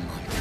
很快的。